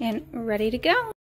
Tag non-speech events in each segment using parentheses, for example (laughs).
and ready to go.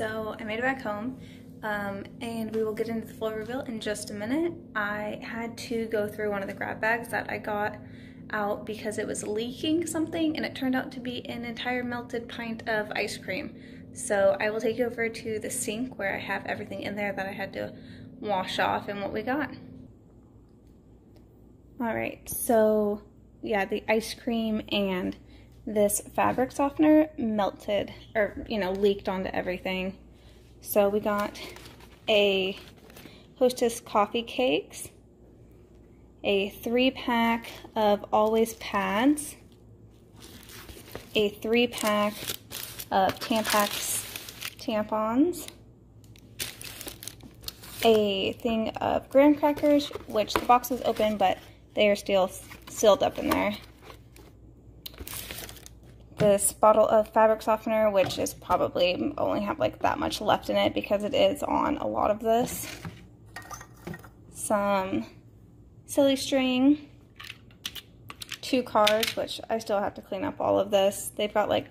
So I made it back home um, and we will get into the full reveal in just a minute. I had to go through one of the grab bags that I got out because it was leaking something and it turned out to be an entire melted pint of ice cream. So I will take you over to the sink where I have everything in there that I had to wash off and what we got. All right, so yeah, the ice cream and this fabric softener melted or, you know, leaked onto everything. So we got a Hostess coffee cakes, a three pack of Always pads, a three pack of Tampax tampons, a thing of graham crackers, which the box is open, but they are still sealed up in there. This bottle of fabric softener, which is probably only have like that much left in it because it is on a lot of this. Some silly string, two cards, which I still have to clean up all of this. They've got like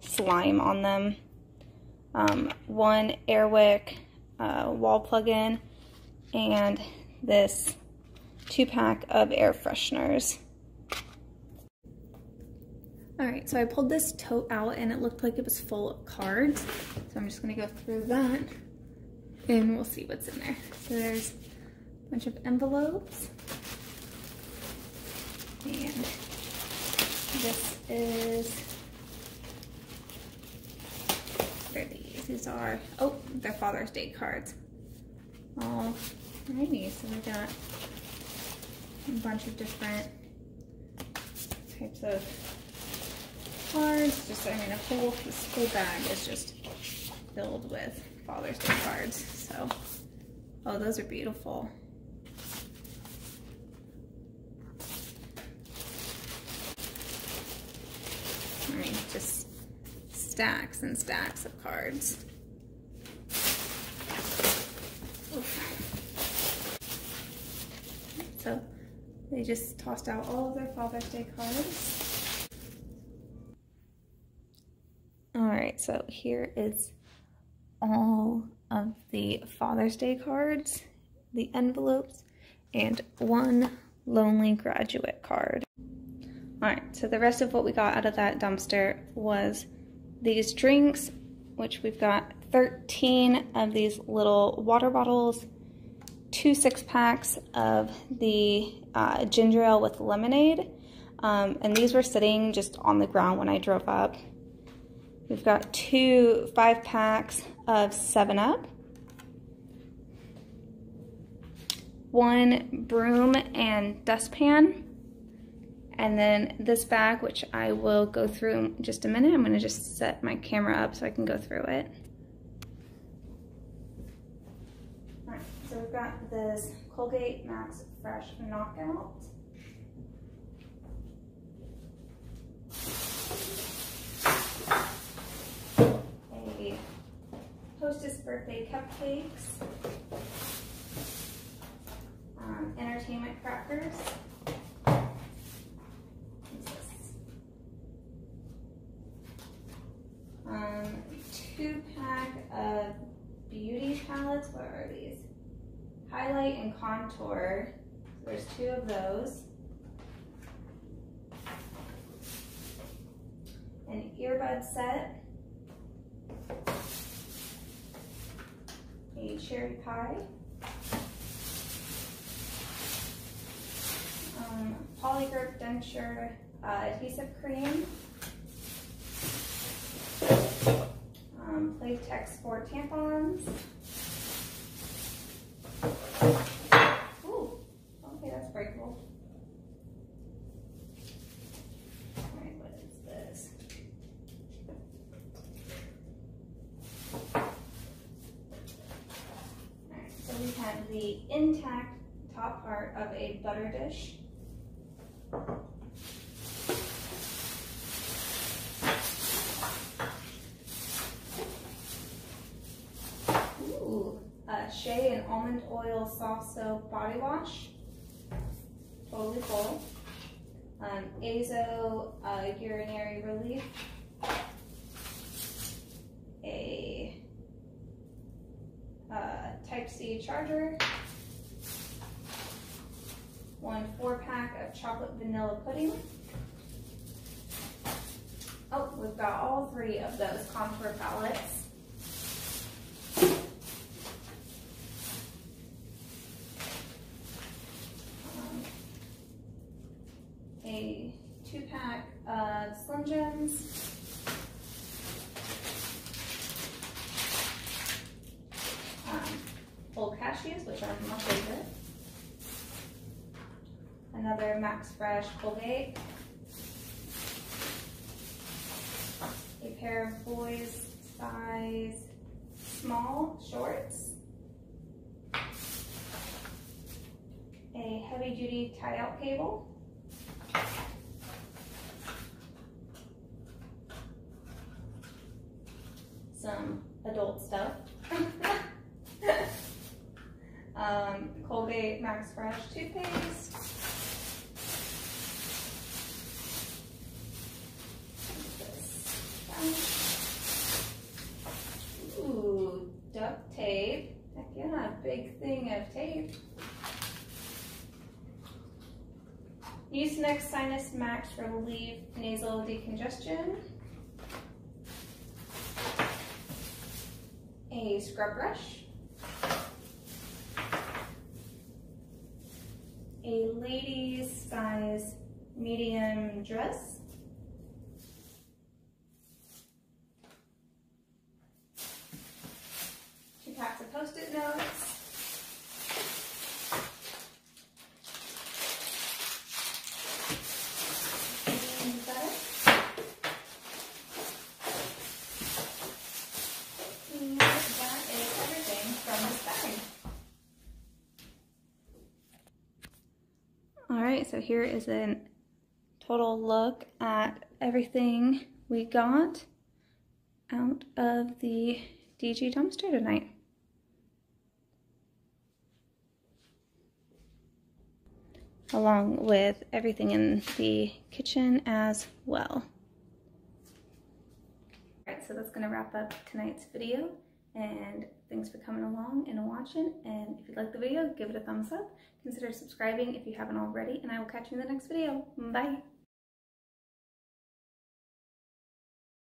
slime on them. Um, one Airwick uh, wall plug-in, and this two pack of air fresheners. All right, so I pulled this tote out and it looked like it was full of cards. So I'm just gonna go through that and we'll see what's in there. So there's a bunch of envelopes. And this is, these? These are, oh, they're Father's Day cards. Oh, righty, so we got a bunch of different types of cards. Just, I mean, a whole, this whole bag is just filled with Father's Day cards. So, oh, those are beautiful. I mean, just stacks and stacks of cards. So they just tossed out all of their Father's Day cards. All right, so here is all of the Father's Day cards, the envelopes, and one lonely graduate card. All right, so the rest of what we got out of that dumpster was these drinks, which we've got 13 of these little water bottles, two six packs of the uh, ginger ale with lemonade. Um, and these were sitting just on the ground when I drove up. We've got two five packs of 7-Up. One broom and dustpan. And then this bag, which I will go through in just a minute. I'm gonna just set my camera up so I can go through it. All right, so we've got this Colgate Max Fresh Knockout. Hostess Birthday Cupcakes. Um, entertainment crackers. Um, two pack of beauty palettes. What are these? highlight and contour. There's two of those. An earbud set. A cherry pie. Um, denture uh, adhesive cream. Um, Playtex Sport tampons. Ooh, okay, that's breakable. Alright, what is this? Alright, so we have the intact top part of a butter dish. Shea and Almond Oil Soft Soap Body Wash. Totally full. Um, Azo uh, Urinary Relief. A uh, Charger. One four pack of chocolate vanilla pudding. Oh, we've got all three of those contour palettes. two pack of Slim Jims. Um, old cashews, which are my favorite. Another Fresh Colgate. A pair of boys size small shorts. A heavy duty tie out cable. Some adult stuff. (laughs) um, Colgate Max Fresh toothpaste. Ooh, duct tape. Heck yeah, big thing of tape. Mucinex Sinus Max Relief Nasal Decongestion. A scrub brush. A ladies size medium dress. Two packs of post-it notes. And is that it? And that is everything from this bag. All right, so here is a total look at everything we got out of the DG dumpster tonight. Along with everything in the kitchen as well. Alright, so that's going to wrap up tonight's video. And thanks for coming along and watching. And if you like the video, give it a thumbs up. Consider subscribing if you haven't already. And I will catch you in the next video. Bye!